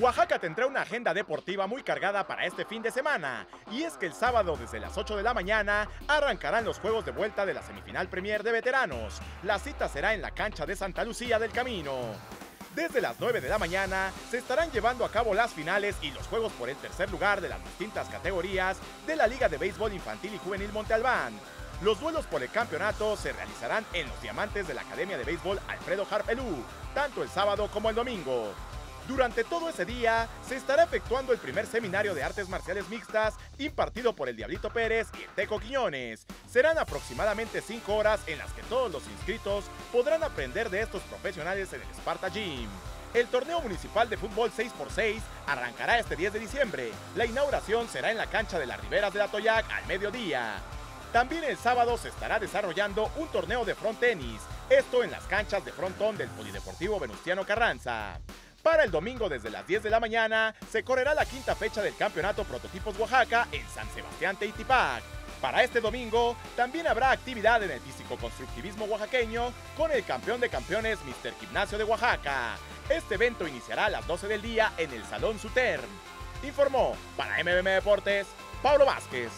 Oaxaca tendrá una agenda deportiva muy cargada para este fin de semana, y es que el sábado desde las 8 de la mañana arrancarán los juegos de vuelta de la semifinal Premier de veteranos. La cita será en la cancha de Santa Lucía del Camino. Desde las 9 de la mañana se estarán llevando a cabo las finales y los juegos por el tercer lugar de las distintas categorías de la Liga de Béisbol Infantil y Juvenil Monte Albán. Los duelos por el campeonato se realizarán en los diamantes de la Academia de Béisbol Alfredo Harpelú, tanto el sábado como el domingo. Durante todo ese día se estará efectuando el primer seminario de artes marciales mixtas impartido por el Diablito Pérez y el Teco Quiñones. Serán aproximadamente 5 horas en las que todos los inscritos podrán aprender de estos profesionales en el Sparta Gym. El torneo municipal de fútbol 6x6 arrancará este 10 de diciembre. La inauguración será en la cancha de las Riberas de la Toyac al mediodía. También el sábado se estará desarrollando un torneo de front tenis, esto en las canchas de frontón del Polideportivo Venustiano Carranza. Para el domingo desde las 10 de la mañana se correrá la quinta fecha del Campeonato Prototipos Oaxaca en San Sebastián Teitipac. Para este domingo también habrá actividad en el físico-constructivismo oaxaqueño con el campeón de campeones Mr. Gimnasio de Oaxaca. Este evento iniciará a las 12 del día en el Salón Suterm. Informó para MBM Deportes Pablo Vázquez.